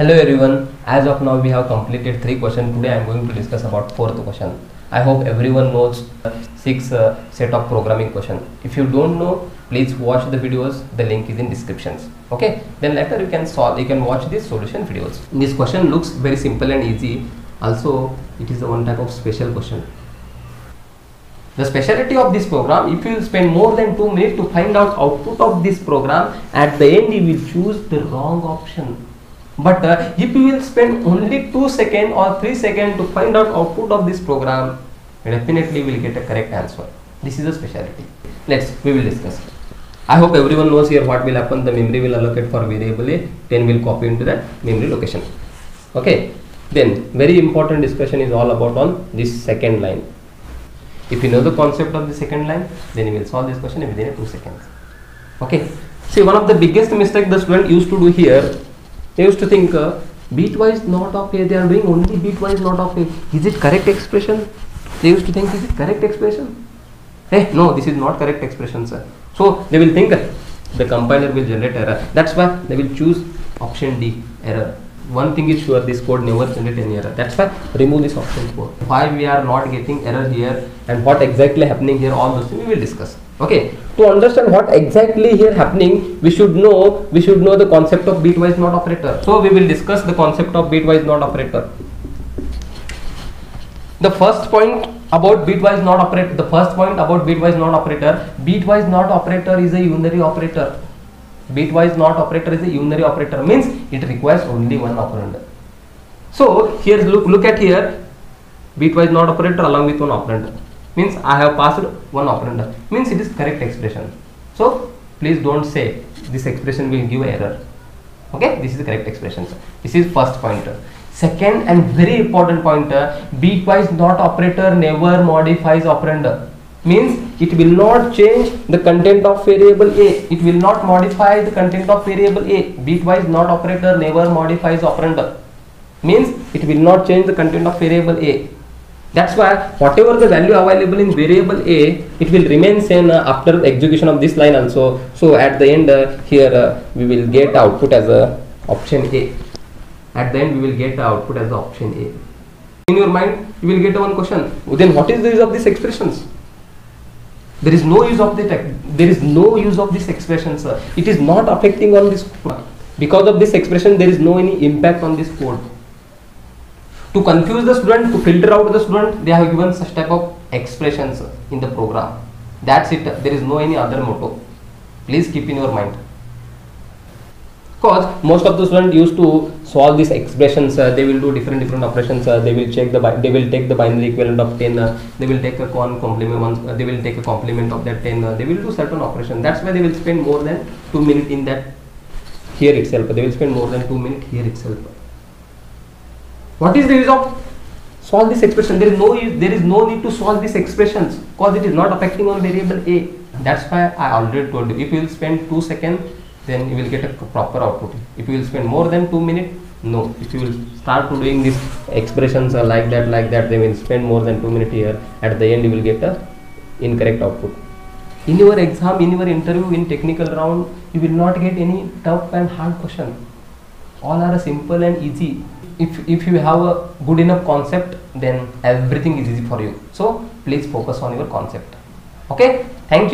Hello everyone, as of now we have completed three questions. Today I am going to discuss about fourth question. I hope everyone knows six uh, set of programming question. If you don't know, please watch the videos. The link is in descriptions. Okay, then later you can solve. You can watch these solution videos. This question looks very simple and easy. Also, it is the one type of special question. The speciality of this program, if you spend more than 2 minutes to find out output of this program, at the end you will choose the wrong option. But uh, if you will spend only 2 seconds or 3 seconds to find out output of this program, definitely will get a correct answer. This is a speciality. Let's, we will discuss. I hope everyone knows here what will happen. The memory will allocate for variable A, 10 will copy into that memory location. Okay. Then very important discussion is all about on this second line. If you know the concept of the second line, then you will solve this question within 2 seconds. Okay. See, one of the biggest mistake the student used to do here, they used to think uh, bitwise not of A, they are doing only bitwise not of A. Is it correct expression? They used to think, is it correct expression? Hey, no, this is not correct expression, sir. So they will think uh, the compiler will generate error. That's why they will choose option D, error one thing is sure this code never generate any error. That's why remove this option code why we are not getting error here and what exactly happening here all those things we will discuss. Okay? To understand what exactly here happening we should know we should know the concept of bitwise not operator. So we will discuss the concept of bitwise not operator. The first point about bitwise not operator the first point about bitwise not operator bitwise not operator is a unary operator bitwise not operator is a unary operator. Means it requires only one operand. So here look look at here. Bitwise not operator along with one operand. Means i have passed one operand. Means it is correct expression. So please don't say this expression will give error. Okay? This is the correct expression. This is first pointer second and very important pointer bitwise not operator never modifies operand means it will not change the content of variable a. It will not modify the content of variable a. Bitwise not operator never modifies operand means it will not change the content of variable a. That's why whatever the value available in variable a it will remain same uh, after execution of this line also. So at the end uh, here uh, we will get output as a option a. At the end we will get output as option a. In your mind you will get one question. Then what is the use of these expressions there is no use of the there is no use of this expression sir. It is not affecting on this because of this expression there is no any impact on this code. To confuse the student to filter out the student they have given such type of expressions in the program. That's it. There is no any other motto. Please keep in your mind because most of the students used to solve these expressions uh, they will do different different operations uh, they will check the they will take the binary equivalent of 10 uh, they will take a con complement once uh, they will take a complement of that 10 uh, they will do certain operation. That's why they will spend more than 2 minutes in that here itself. They will spend more than 2 minutes here itself. What is the use of solve this expression? There is no there is no need to solve these expressions because it is not affecting on variable a. That's why i already told you if you will spend 2 seconds then you will get a proper output. If you will spend more than 2 minutes no. If you will start doing these expressions like that like that they will spend more than 2 minutes here. At the end you will get a incorrect output. In your exam in your interview in technical round you will not get any tough and hard question. All are simple and easy. If if you have a good enough concept then everything is easy for you. So please focus on your concept. Okay? Thank you